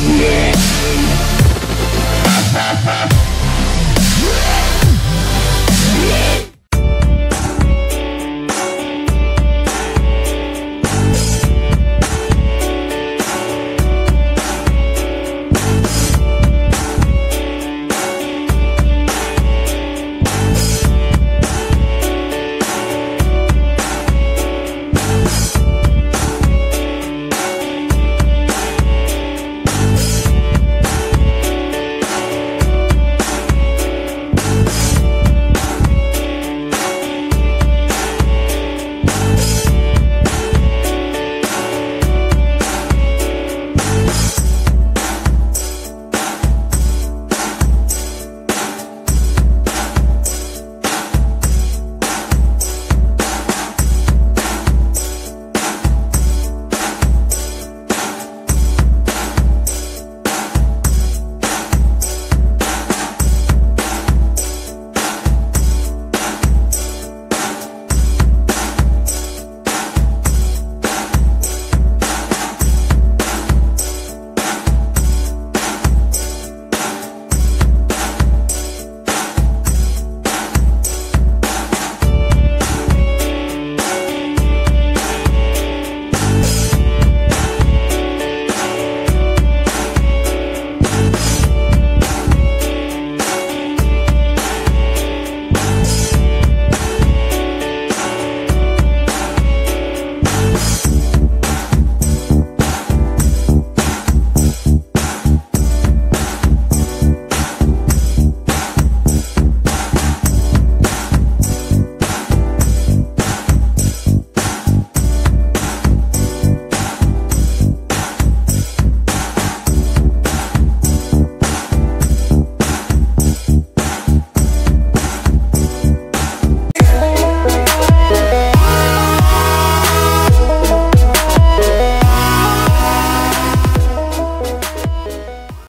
Yeah.